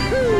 Yes!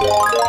Yeah.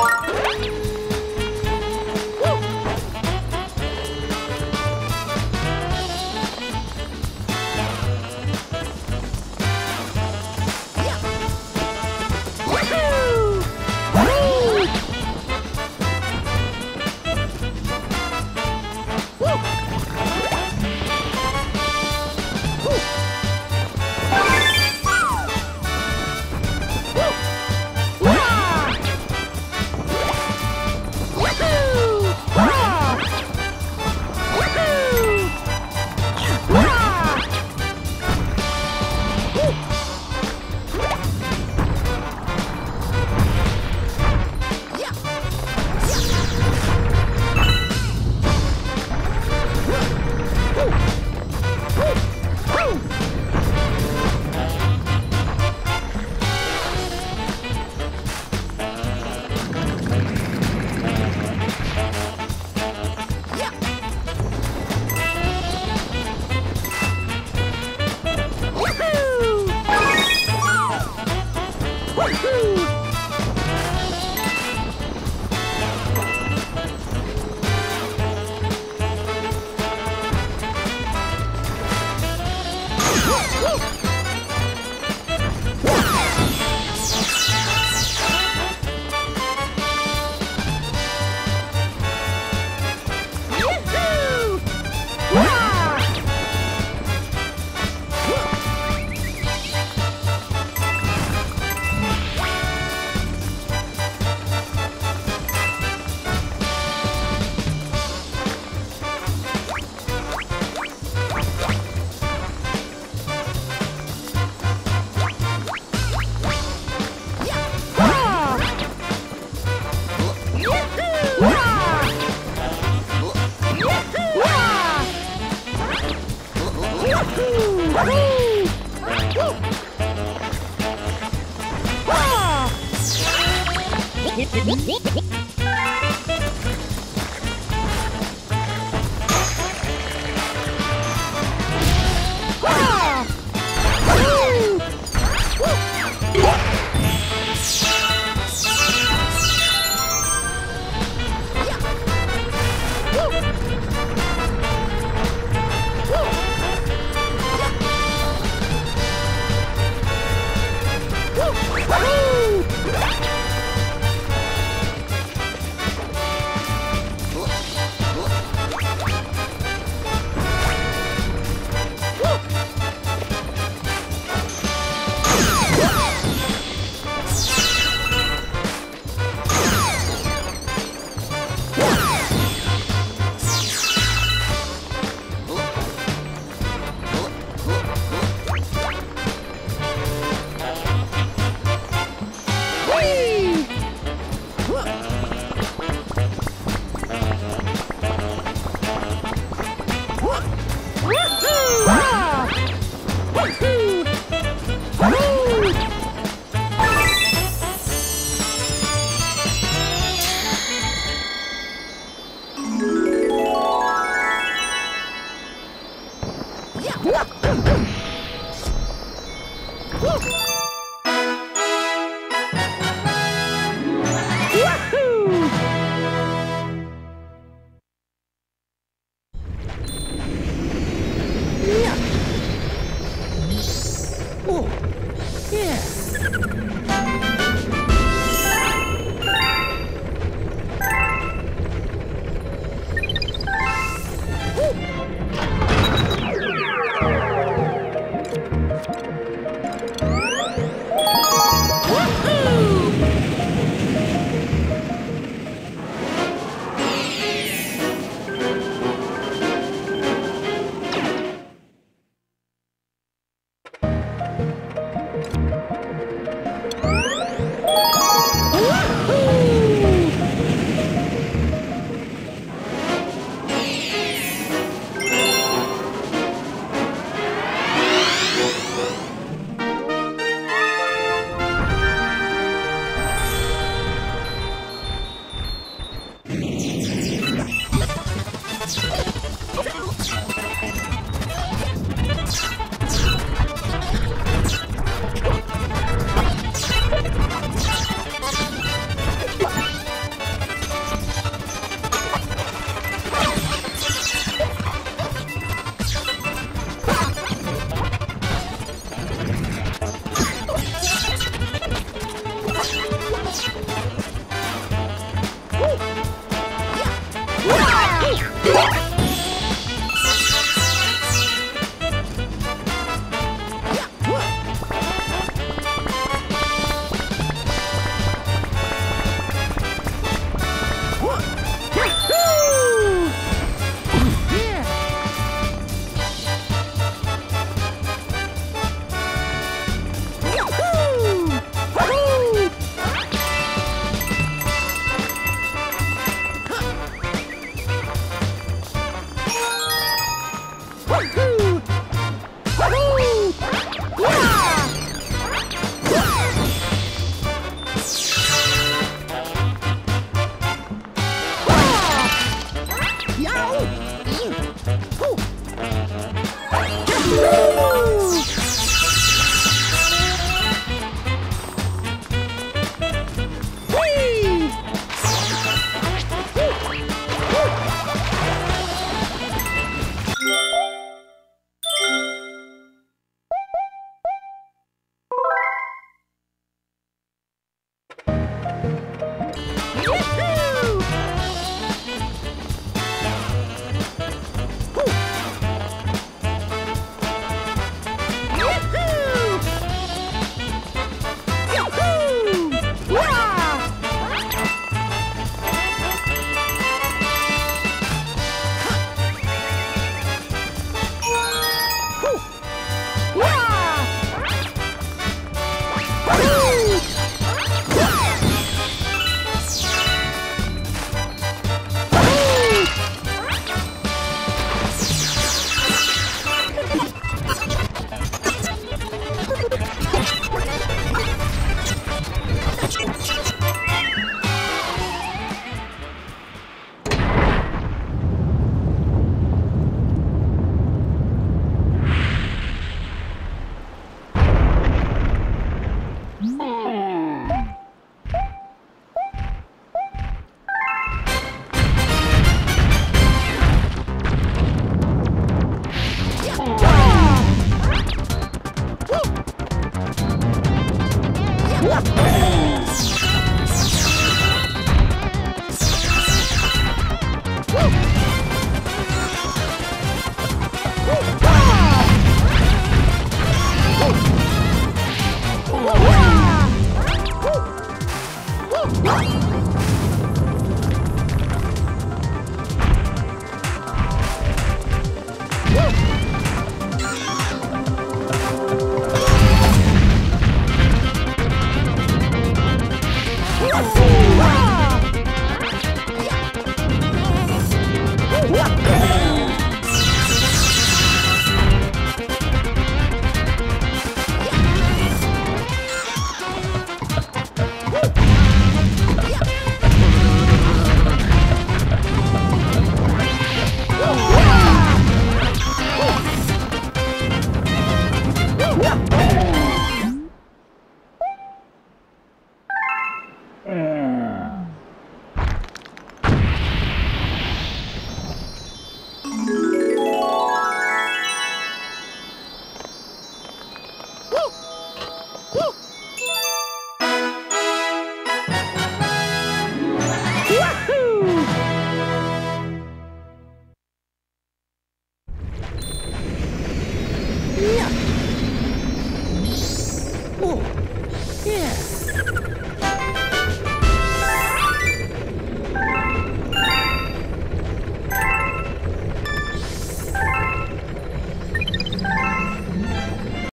Woo! Woo!